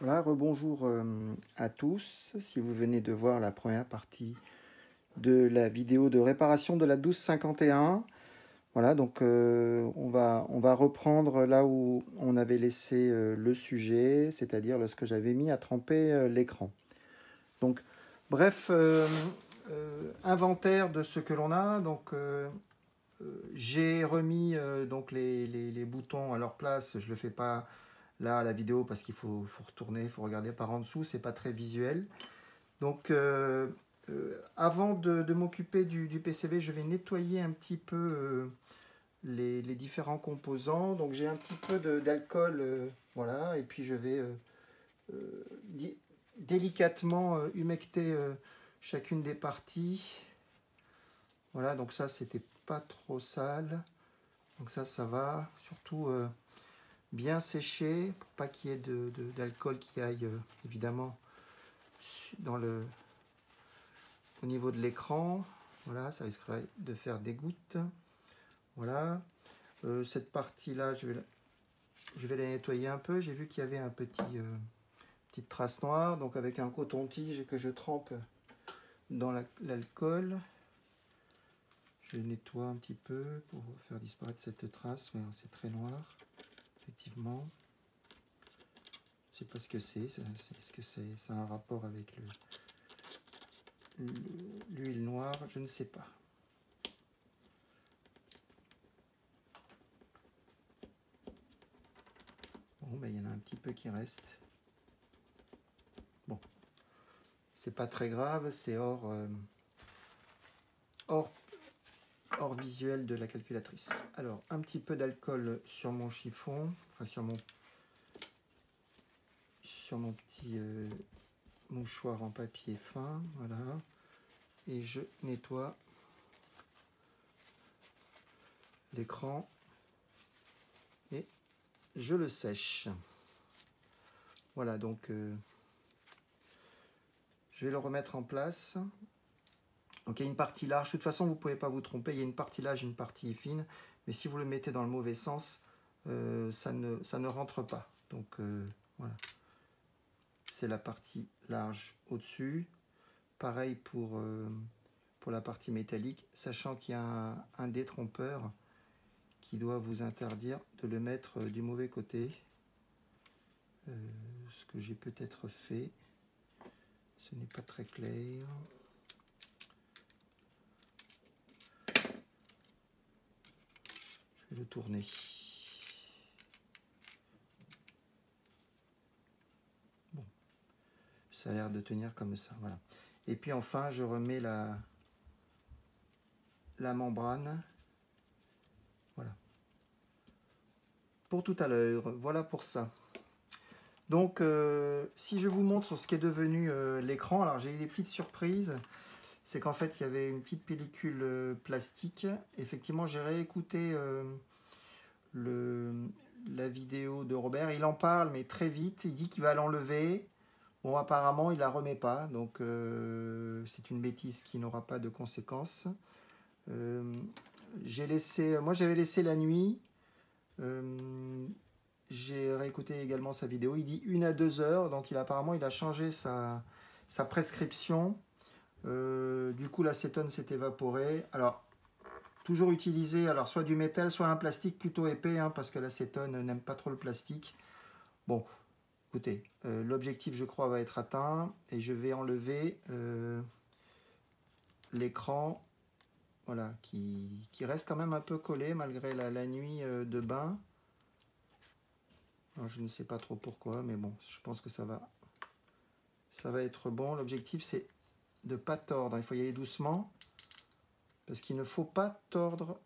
Voilà, rebonjour euh, à tous. Si vous venez de voir la première partie de la vidéo de réparation de la 1251, voilà, donc euh, on, va, on va reprendre là où on avait laissé euh, le sujet, c'est-à-dire lorsque j'avais mis à tremper l'écran. Donc, bref, inventaire de ce que l'on a. Donc, j'ai remis donc les, les, les, boutons à leur place. Je ne le fais pas là la vidéo parce qu'il faut, retourner, il faut regarder par en dessous, c'est pas très visuel. Donc euh, euh, avant de, m'occuper du, PCB, je vais nettoyer un petit peu euh, les, différents composants. Donc j'ai un petit peu d'alcool, voilà, et puis je vais délicatement humecter chacune des parties. Voilà, donc ça c'était pas trop sale. Donc ça, ça va. Surtout bien séché pour pas qu'il y ait d'alcool qui aille euh, évidemment dans le, au niveau de l'écran. Voilà, ça risquerait de faire des gouttes. Voilà. Euh, cette partie-là, je vais, je vais la nettoyer un peu. J'ai vu qu'il y avait un petit, euh, petite trace noire. Donc avec un coton-tige que je trempe dans l'alcool. je nettoie un petit peu pour faire disparaître cette trace. c'est très noir effectivement. Je sais pas ce que c'est. Est-ce que c'est ça un rapport avec l'huile noire Je ne sais pas. Bon, ben, il y en a un petit peu qui reste. Bon, c'est pas très grave, c'est hors, euh, hors hors visuel de la calculatrice. Alors, un petit peu d'alcool sur mon chiffon, enfin sur mon, sur mon petit euh, mouchoir en papier fin, voilà. Et je nettoie l'écran et je le sèche. Voilà, donc euh, je vais le remettre en place. Donc il y a une partie large. De toute façon, vous ne pouvez pas vous tromper. Il y a une partie large, une partie fine. Mais si vous le mettez dans le mauvais sens, euh, ça, ne, ça ne rentre pas. Donc euh, voilà. C'est la partie large au-dessus. Pareil pour, euh, pour la partie métallique, sachant qu'il y a un, détrompeur qui doit vous interdire de le mettre du mauvais côté. ce que j'ai peut-être fait. Ce n'est pas très clair. Le tourner. Bon, ça a l'air de tenir comme ça, voilà. Et puis enfin, je remets la, la membrane. Voilà. Pour tout à l'heure, voilà pour ça. Donc, euh, si je vous montre ce qui est devenu euh, l'écran, alors j'ai eu des petites surprises. C'est qu'en fait, il y avait une petite pellicule euh, plastique. Effectivement, j'ai réécouté la vidéo de Robert. Il en parle, mais très vite. Il dit qu'il va l'enlever. Bon, apparemment, il la remet pas. Donc, euh, c'est une bêtise qui n'aura pas de conséquences. Euh, laissé, moi, j'avais laissé la nuit. Euh, j'ai réécouté également sa vidéo. Il dit une à deux heures. Donc, il apparemment, il a changé sa prescription. Du coup, l'acétone s'est évaporé. Alors, Toujours utiliser alors soit du métal, soit un plastique plutôt épais, hein, parce que l'acétone n'aime pas trop le plastique. Bon, écoutez, euh, l'objectif je crois va être atteint et je vais enlever euh, l'écran voilà, qui, reste quand même un peu collé malgré la, nuit euh, de bain. je ne sais pas trop pourquoi, mais bon, je pense que ça va, ça va être bon. L'objectif c'est de ne pas tordre, il faut y aller doucement parce qu'il ne faut pas tordre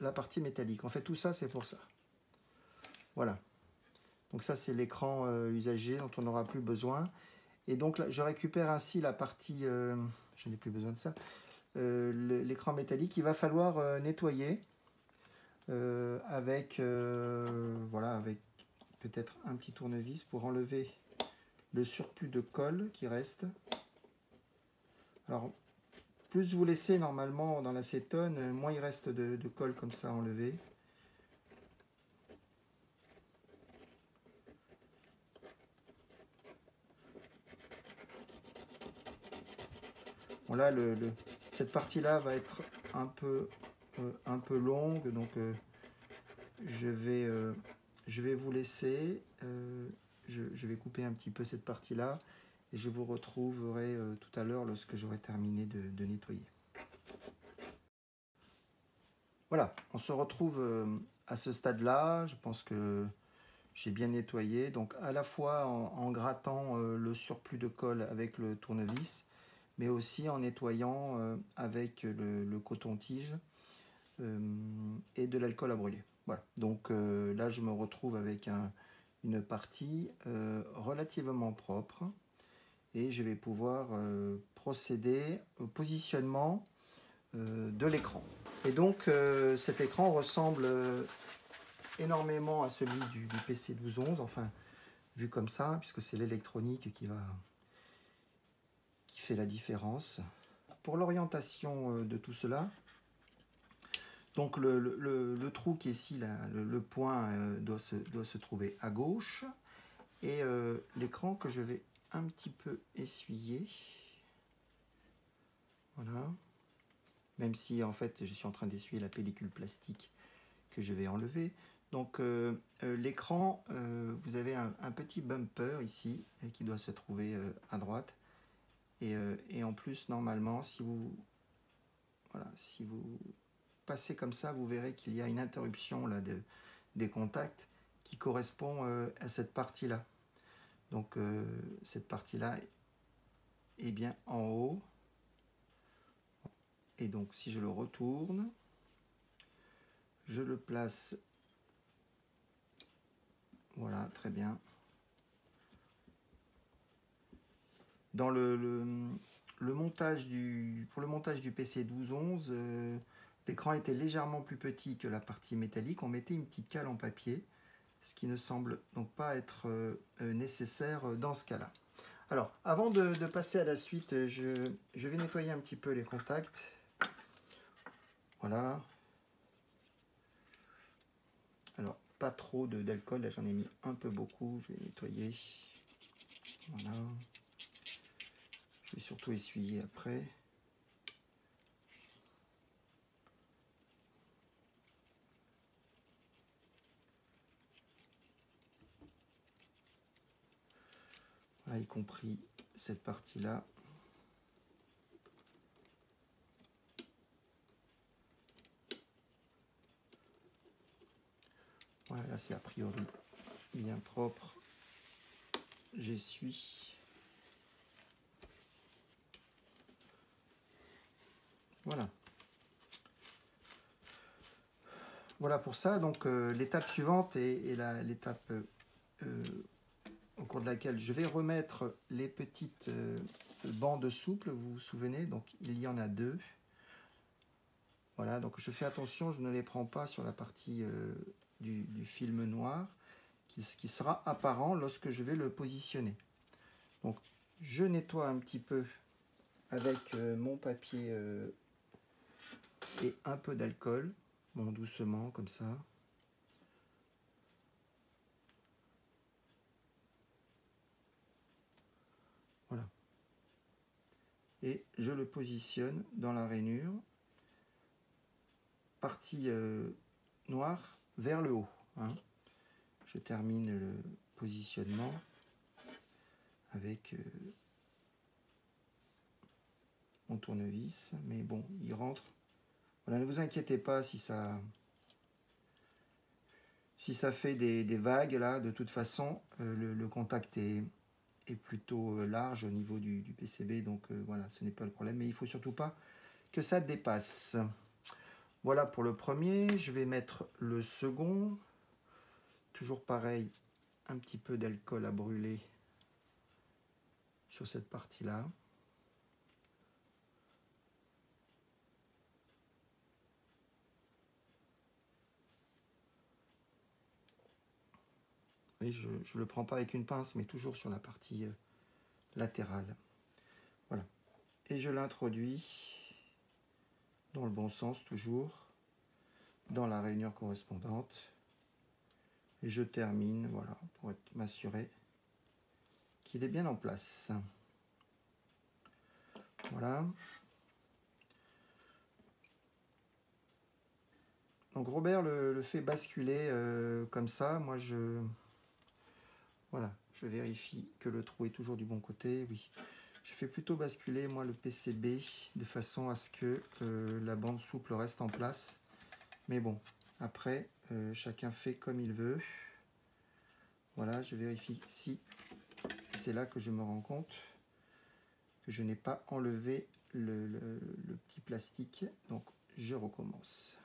la partie métallique. En fait, tout ça, c'est pour ça. Voilà. Donc ça, c'est l'écran euh, usagé dont on n'aura plus besoin. Et donc, je récupère ainsi la partie... Euh, je n'ai plus besoin de ça. Euh, l'écran métallique, il va falloir nettoyer avec, voilà, avec peut-être un petit tournevis pour enlever le surplus de colle qui reste. Alors, plus vous laissez normalement dans l'acétone, moins il reste de, colle comme ça à enlever. Bon là, cette partie-là va être un peu, euh, longue, donc euh, je, vais, euh, je vais vous laisser. Je, vais couper un petit peu cette partie-là et je vous retrouverai tout à l'heure lorsque j'aurai terminé de, nettoyer. Voilà, on se retrouve à ce stade-là. Je pense que j'ai bien nettoyé. Donc à la fois en, grattant le surplus de colle avec le tournevis, mais aussi en nettoyant euh, avec le, coton-tige euh, et de l'alcool à brûler. Voilà, donc euh, là je me retrouve avec une partie relativement propre et je vais pouvoir procéder au positionnement de l'écran. Et donc cet écran ressemble énormément à celui du, du PC 1211, enfin vu comme ça, puisque c'est l'électronique qui va fait la différence. Pour l'orientation euh, de tout cela, donc le, trou qui est ici, le, point euh, doit, se, doit se trouver à gauche. Et euh, l'écran que je vais un petit peu essuyer. Voilà. Même si en fait je suis en train d'essuyer la pellicule plastique que je vais enlever. Donc l'écran, vous avez un, petit bumper ici qui doit se trouver à droite. Euh, et, en plus, normalement, si vous, voilà, si vous passez comme ça, vous verrez qu'il y a une interruption là, de, des contacts qui correspond euh, à cette partie-là. Donc euh, cette partie-là est bien en haut. Et donc si je le retourne, je le place. Voilà, très bien. Dans le, montage du, pour le montage du PC 1211, euh, l'écran était légèrement plus petit que la partie métallique. On mettait une petite cale en papier, ce qui ne semble donc pas être euh, euh, nécessaire dans ce cas-là. Alors, avant de, passer à la suite, je, je, vais nettoyer un petit peu les contacts. Voilà. Alors, pas trop d'alcool, là j'en ai mis un peu beaucoup, je vais nettoyer. Voilà. Je vais surtout essuyer après. Y compris cette partie-là. Voilà, c'est a priori bien propre. J'essuie. Voilà. Voilà pour ça. Donc euh, l'étape suivante est, l'étape euh, de laquelle je vais remettre les petites bandes souples. Vous vous souvenez Donc il y en a deux. Voilà, donc je fais attention, je ne les prends pas sur la partie du, du, film noir, qui, qui, sera apparent lorsque je vais le positionner. Donc je nettoie un petit peu avec mon papier et un peu d'alcool, bon doucement comme ça. Voilà. Et je le positionne dans la rainure, partie euh, noire vers le haut. Hein. Je termine le positionnement avec euh, mon tournevis, mais bon, il rentre voilà, ne vous inquiétez pas si ça, si ça fait des, vagues là. De toute façon, euh, le, contact est, est, plutôt euh, large au niveau du, PCB, donc euh, voilà, ce n'est pas le problème. Mais il faut surtout pas que ça dépasse. Voilà pour le premier. Je vais mettre le second. Toujours pareil, un petit peu d'alcool à brûler sur cette partie-là. je ne le prends pas avec une pince, mais toujours sur la partie euh, latérale. Voilà. Et je l'introduis dans le bon sens toujours, dans la rainure correspondante. Et je termine, voilà, pour m'assurer qu'il est bien en place. Voilà. Donc Robert le, fait basculer euh, comme ça. Moi, je, voilà, je vérifie que le trou est toujours du bon côté. Oui, je fais plutôt basculer, moi, le PCB de façon à ce que euh, la bande souple reste en place. Mais bon, après, euh, chacun fait comme il veut. Voilà, je vérifie si c'est là que je me rends compte que je n'ai pas enlevé le, le petit plastique. Donc, je recommence.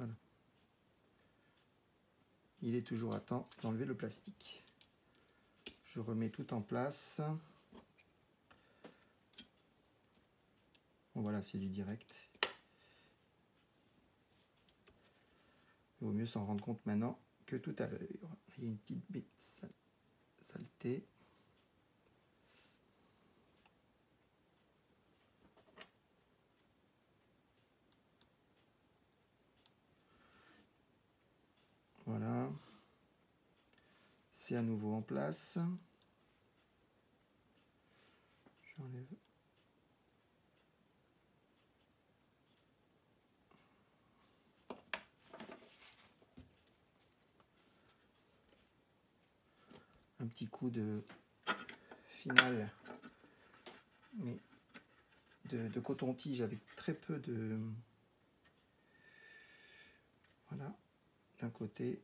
Voilà. Il est toujours à temps d'enlever le plastique. Je remets tout en place. Bon, voilà, c'est du direct. Il vaut mieux s'en rendre compte maintenant que tout à l'heure. Il y a une petite bête saleté. Voilà. À nouveau en place. J'enlève. Un petit coup de final, mais de, de coton-tige avec très peu de... Voilà d'un côté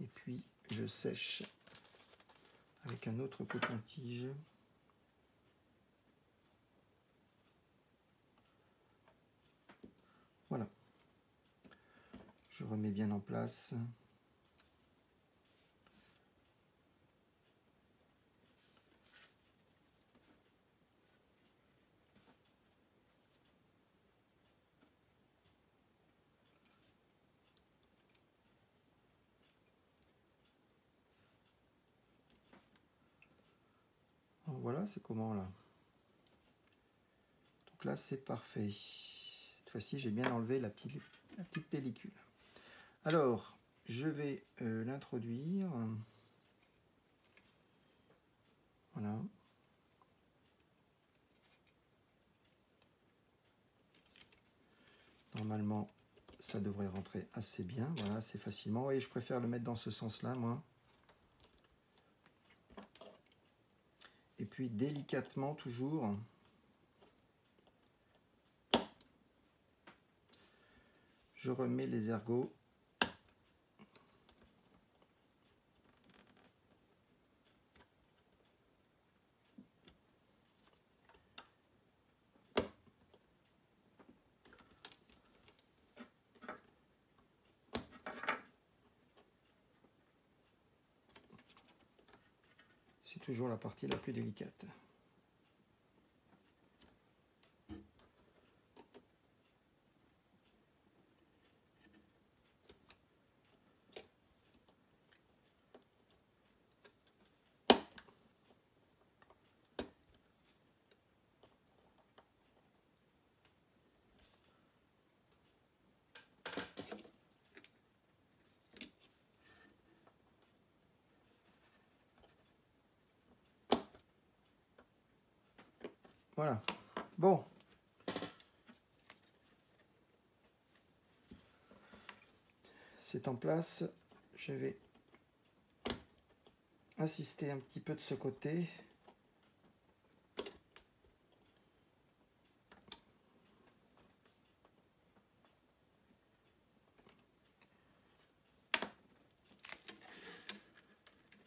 et puis je sèche avec un autre coton-tige. Voilà. Je remets bien en place. Voilà, c'est comment là? Donc là, c'est parfait. Cette fois-ci, j'ai bien enlevé la petite, pellicule. Alors, je vais euh, l'introduire. Voilà. Normalement, ça devrait rentrer assez bien, voilà, assez facilement. Et je préfère le mettre dans ce sens-là, moi. Et puis délicatement toujours. Je remets les ergots C'est toujours la partie la plus délicate. Voilà. Bon. C'est en place. Je vais assister un petit peu de ce côté.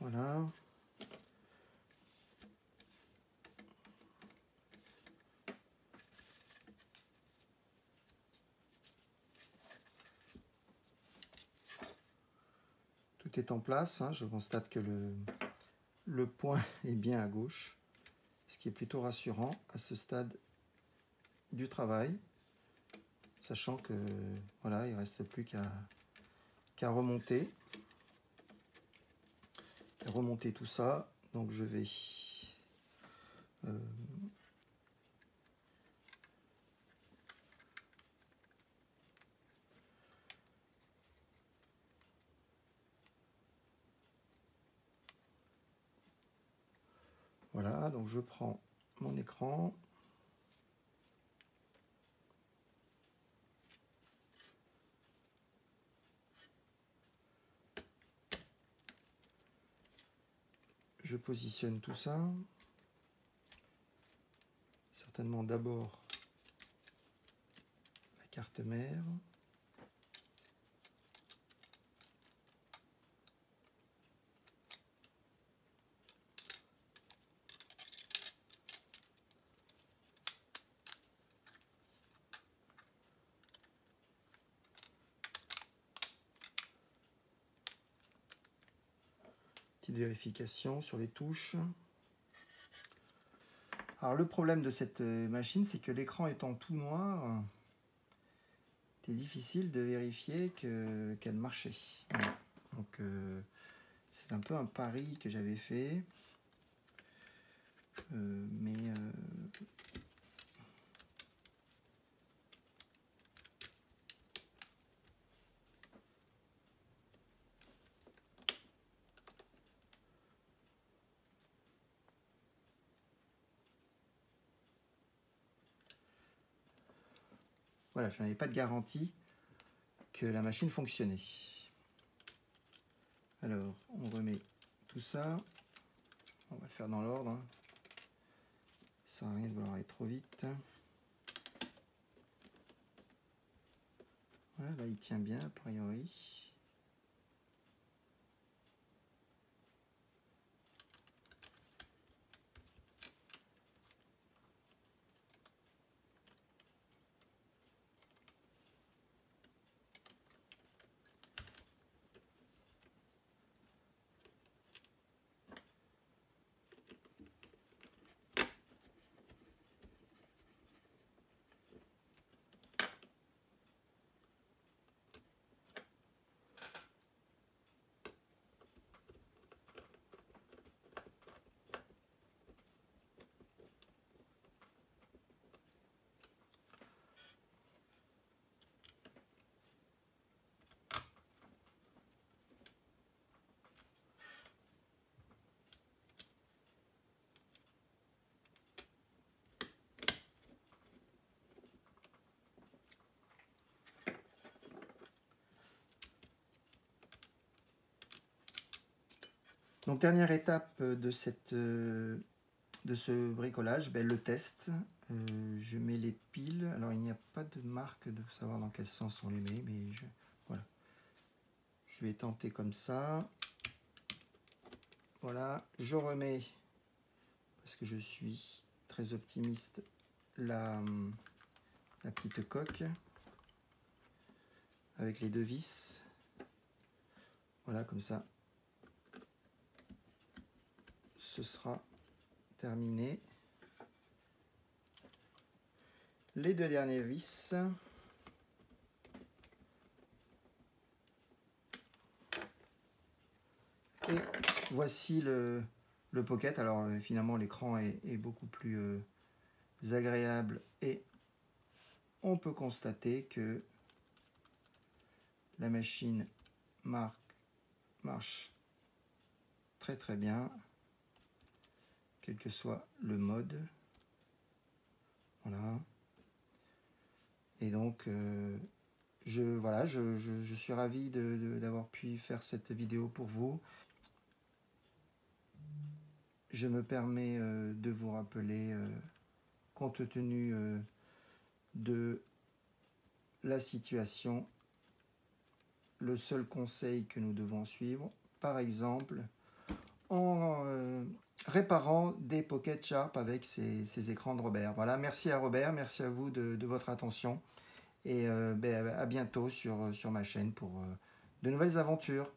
Voilà. En place. Hein. Je constate que le, le point est bien à gauche, ce qui est plutôt rassurant à ce stade du travail, sachant que voilà, il reste plus qu'à remonter, remonter tout ça. Donc je vais euh, Donc je prends mon écran. Je positionne tout ça. Certainement d'abord la carte mère. Vérification sur les touches. Alors le problème de cette euh, machine, c'est que l'écran étant tout noir, c'est difficile de vérifier qu'elle marchait. Donc euh, c'est un peu un pari que j'avais fait. Euh, mais Voilà, je n'avais pas de garantie que la machine fonctionnait. Alors, on remet tout ça. On va le faire dans l'ordre. Hein. Ça sert à rien de vouloir aller trop vite. Voilà, là il tient bien a priori. Dernière étape de, cette, euh, de ce bricolage, ben, le test. Euh, je mets les piles. Alors il n'y a pas de marque de savoir dans quel sens on les met, mais je, voilà. Je vais tenter comme ça. Voilà, je remets, parce que je suis très optimiste, la, la petite coque avec les deux vis. Voilà, comme ça, ce sera terminé. Les deux derniers vis. Et voici le, pocket. Alors euh, finalement l'écran est, beaucoup plus euh, agréable et on peut constater que la machine marche très très bien quel que soit le mode. Voilà. Et donc, euh, je, voilà, je, je, suis ravi d'avoir pu faire cette vidéo pour vous. Je me permets euh, de vous rappeler, euh, compte tenu de la situation, le seul conseil que nous devons suivre, par exemple, en réparant des Pocket Sharp avec ces, écrans de Robert. Voilà, merci à Robert, merci à vous de, votre attention et euh, ben, à bientôt sur, ma chaîne pour euh, de nouvelles aventures.